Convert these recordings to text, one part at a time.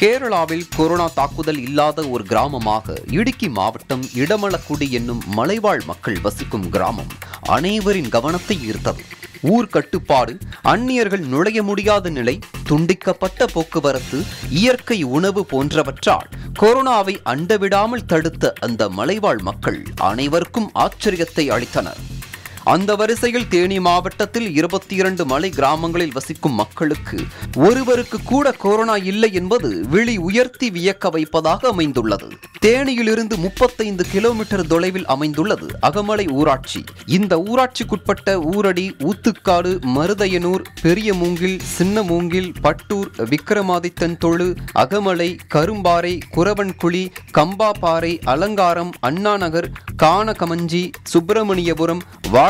கேரளாவில் கொரோனா தாக்குதல் இல்லாத ஒரு கிராமமாக இடுக்கி மாவட்டம் இடமலக்குடி என்னும் மலைவாழ் மக்கள் வசிக்கும் கிராமம் அனைவரின் கவனத்தை ஈர்த்தது. ஊர் கட்டுப்பாடு அந்நியர்கள் நுழைய முடியாத நிலை துண்டிக்கப்பட்ட போக்குவரத்து இயற்கை உணவு போன்றவற்றால் கொரோனாவை அண்டவிடாமல் தடுத்த அந்த மலைவாழ் மக்கள் அனைவருக்கும் ஆச்சரியத்தை அளித்தனர். அந்த வரிசையில் தேனி மாவட்டத்தில் இருபத்தி இரண்டு மலை கிராமங்களில் வசிக்கும் மக்களுக்கு ஒருவருக்கு கூட கொரோனா இல்லை என்பது விழி உயர்த்தி வியக்க வைப்பதாக அமைந்துள்ளது. தேனியிலிருந்து முப்பத்தைந்து கிலோமீட்டர் தொலைவில் அமைந்துள்ளது அகமலை ஊராட்சி. இந்த ஊராட்சிக்குட்பட்ட ஊரடி ஊத்துக்காடு மருதையனூர் பெரிய மூங்கில் சின்ன மூங்கில் பட்டூர் விக்கிரமாதித்தன் தொழு அகமலை கரும்பாறை குரவன்குழி கம்பாபாறை அலங்காரம் அண்ணாநகர் கானகமஞ்சி சுப்பிரமணியபுரம்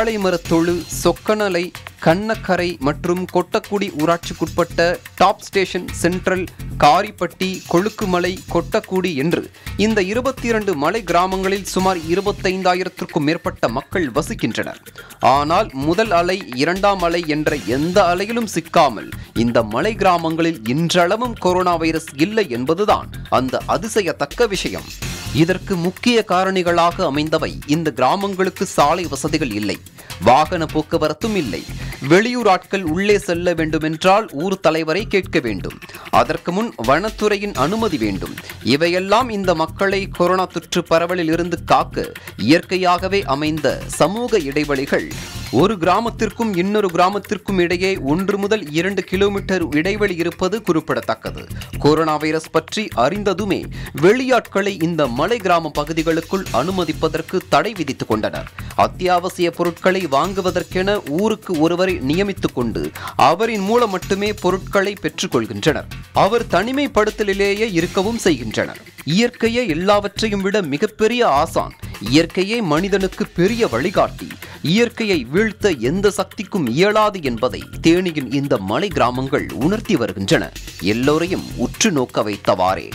வாழை மரத்தொழு சொக்கநலை கண்ணக்கரை மற்றும் Kottakudi ஊராட்சிக்குட்பட்ட Top Station central Karippatti Kolukkumalai Kottakudi என்று இந்த இருபத்தி இரண்டு மலை கிராமங்களில் சுமார் இருபத்தைந்தாயிரத்திற்கும் மேற்பட்ட மக்கள் வசிக்கின்றனர். ஆனால் முதல் அலை இரண்டாம் அலை என்ற எந்த அலையிலும் சிக்காமல் இந்த மலை கிராமங்களில் இன்றளவும் கொரோனா வைரஸ் இல்லை என்பதுதான் அந்த அதிசயத்தக்க விஷயம். இதற்கு முக்கிய காரணிகளாக அமைந்தவை. இந்த கிராமங்களுக்கு சாலை வசதிகள் இல்லை. வாகன போக்குவரத்தும் இல்லை. வெளியூர் ஆட்கள் உள்ளே செல்ல வேண்டுமென்றால் ஊர் தலைவரை கேட்க வேண்டும். அதற்கு முன் வனத்துறையின் அனுமதி வேண்டும். இவையெல்லாம் இந்த மக்களை கொரோனா தொற்று பரவலில் இருந்து காக்க இயற்கையாகவே அமைந்த சமூக இடைவெளிகள் ஒரு கிராமத்திற்கும் இன்னொரு கிராமத்திற்கும் இடையே ஒன்று முதல் இரண்டு கிலோமீட்டர் இடைவெளி இருப்பது குறிப்பிடத்தக்கது. கொரோனா வைரஸ் பற்றி அறிந்ததுமே வெளியாட்களை இந்த மலை கிராம பகுதிகளுக்குள் அனுமதிப்பதற்கு தடை விதித்துக் கொண்டனர். அத்தியாவசிய பொருட்களை வாங்குவதற்கென ஊருக்கு ஒருவரை நியமித்துக் கொண்டு அவரின் மூலம் மட்டுமே பொருட்களை பெற்றுக்கொள்கின்றனர் அவர் தனிமைப்படுத்தலிலேயே இருக்கவும் செய்கின்றனர். இயற்கையே எல்லாவற்றையும் விட மிகப்பெரிய ஆசான் இயற்கையே மனிதனுக்கு பெரிய வழிகாட்டி இயற்கையை வீழ்த்த எந்த சக்திக்கும் இயலாது என்பதை தேனியின் இந்த மலை கிராமங்கள் உணர்த்தி வருகின்றன. எல்லோரையும் உற்று நோக்க வைத்தவாறே.